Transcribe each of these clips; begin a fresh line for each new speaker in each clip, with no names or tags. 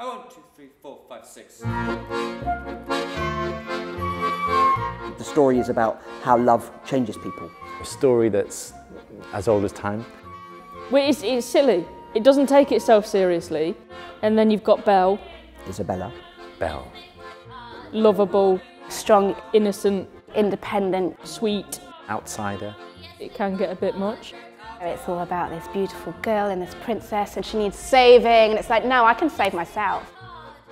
Oh, one, two, three, four, five, six.
The story is about how love changes people.
A story that's as old as time.
Well, it's, it's silly. It doesn't take itself seriously. And then you've got Belle,
Isabella.
Belle.
lovable,
Strong,
innocent,
independent.
sweet.
Outsider.
It can get a bit much.
It's all about this beautiful girl and this princess and she needs saving and it's like, no, I can save myself.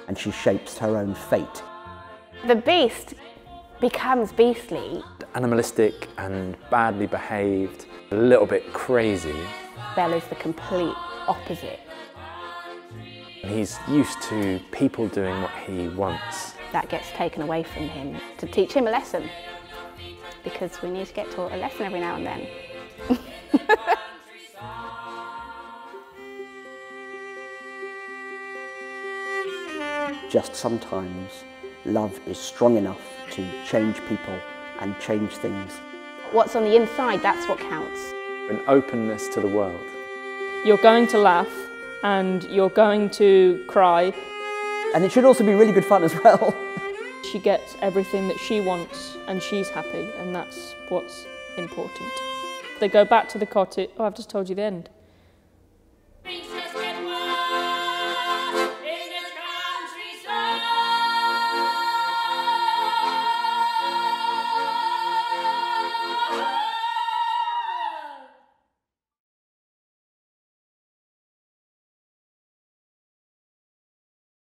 And she shapes her own fate.
The beast becomes beastly.
Animalistic and badly behaved. A little bit crazy.
Belle is the complete opposite.
He's used to people doing what he wants.
That gets taken away from him to teach him a lesson. Because we need to get taught a lesson every now and then.
Just sometimes love is strong enough to change people and change things.
What's on the inside, that's what counts.
An openness to the world.
You're going to laugh and you're going to cry.
And it should also be really good fun as well.
She gets everything that she wants and she's happy, and that's what's important. They go back to the cottage. Oh, I've just told you the end.